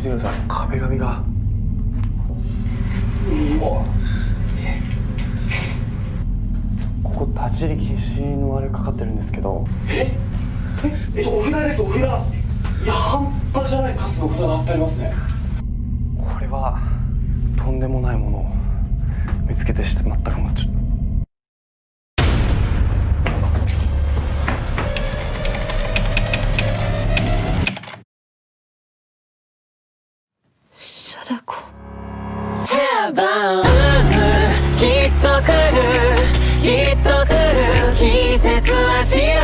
見てください。壁紙が。うわ。ここ立ち入り禁止のあれかかってるんですけど。え？え？お札ですお札。いや半端じゃない数の札が貼ってありますね。これはとんでもないものを見つけてしまったかもヘバきっと来るきっと来る。季節は白